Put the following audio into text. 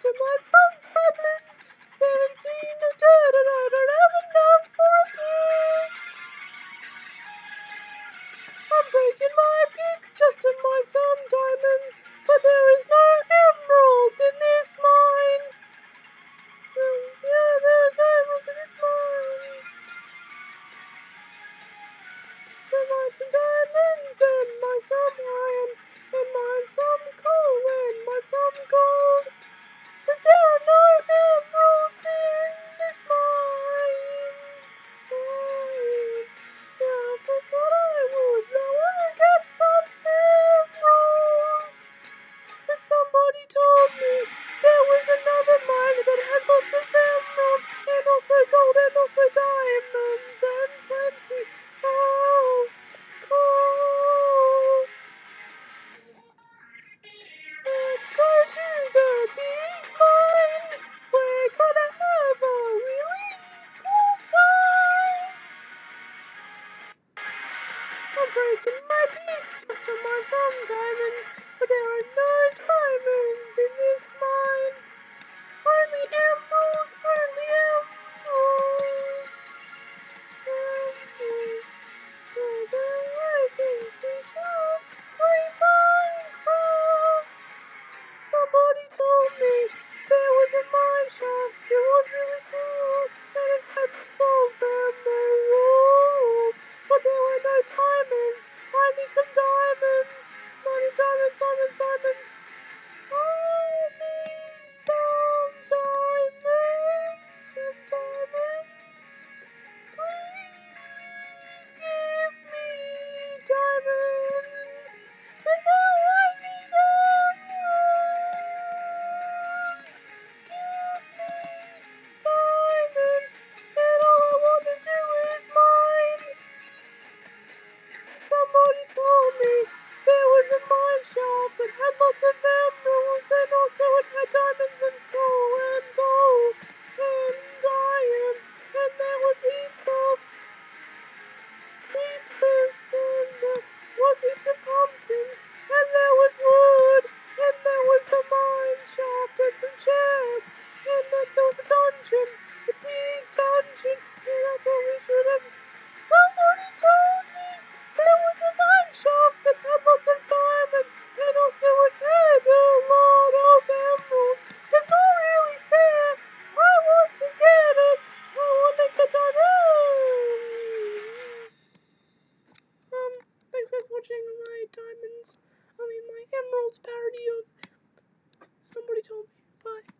custom and some tablets. Seventeen, da da da da, enough for a pig. I'm breaking my pig just to mine some diamonds, but there is no emerald in this mine. Um, yeah, there is no emeralds in this mine. So mine some diamonds and mine some iron and mine some coal and mine some gold. Diamonds and plenty of coal. Let's go to the big mine. We're gonna have a really cool time. I'm breaking my peak just to mine some diamonds, shaft. It was really cool, and it had lots of it had a lot of emeralds. It's not really fair. I want to get it. I want to get diamonds. Um, thanks for watching my diamonds. I mean my emeralds parody of somebody told me. Bye.